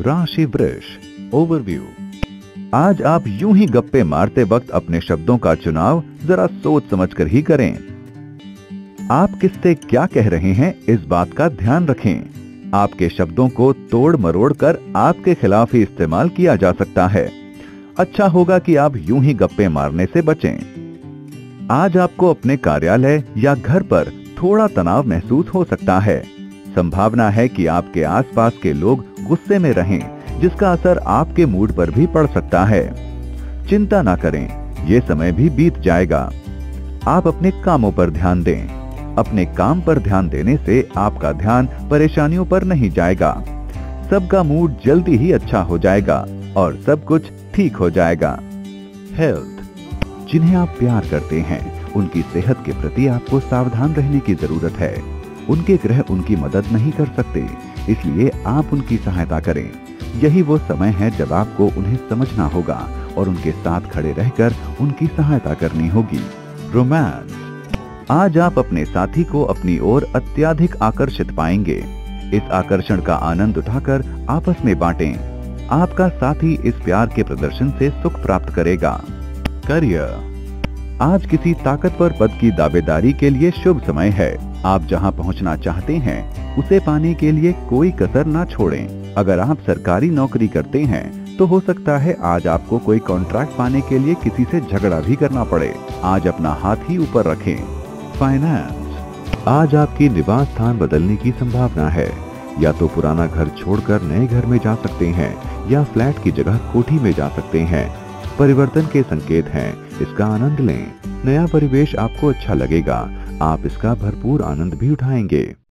राशि वृष ओवरव्यू आज आप यूँ ही गप्पे मारते वक्त अपने शब्दों का चुनाव जरा सोच समझकर ही करें। आप किससे क्या कह रहे हैं, इस बात का ध्यान रखें। आपके शब्दों को तोड़ मरोड़ कर आपके खिलाफ ही इस्तेमाल किया जा सकता है। अच्छा होगा कि आप यूँ ही गप्पे मारने से बचें। आज आपको अपने कार्यालय या घर पर थोड़ा तनाव महसूस हो सकता है। संभावना है कि आपके आसपास के लोग गुस्से में रहें, जिसका असर आपके मूड पर भी पड़ सकता है। चिंता ना करें, ये समय भी बीत जाएगा। आप अपने कामों पर ध्यान दें। अपने काम पर ध्यान देने से आपका ध्यान परेशानियों पर नहीं जाएगा। सबका मूड जल्दी ही अच्छा हो जाएगा और सब कुछ ठीक हो जाएगा। हेल्थ। जिन्हें आप प्यार करते हैं, उनकी सेहत के प्रति आपको सावधान रहने की ज़रूरत है। उनके ग्रह उनकी मदद नहीं कर सकते, इसलिए आप उनकी सहायता करें। यही वो समय है जब आपको उन्हें समझना होगा और उनके साथ खड़े रहकर उनकी सहायता करनी होगी। रोमांस। आज आप अपने साथी को अपनी ओर अत्याधिक आकर्षित पाएँगे। इस आकर्षण का आनंद उठाकर आपस में बांटें। आपका साथी इस प्यार के प्रदर्शन से सुख प्राप्त करेगा। करियर। आज किसी ताकतवर पद की दावेदारी के लिए शुभ समय है। आप जहाँ पहुँचना चाहते हैं, उसे पाने के लिए कोई कसर ना छोड़ें। अगर आप सरकारी नौकरी करते हैं तो हो सकता है आज आपको कोई कॉन्ट्रैक्ट पाने के लिए किसी से झगड़ा भी करना पड़े। आज अपना हाथ ही ऊपर रखें। फाइनेंस आज आपकी निवास स्थान बदलने की संभावना है। या तो पुराना घर छोड़कर नए घर में जा सकते हैं, या फ्लैट की जगह कोठी में जा सकते हैं। परिवर्तन के संकेत हैं। इसका आनंद लें। नया परिवेश आपको अच्छा लगेगा। आप इसका भरपूर आनंद भी उठाएँगे।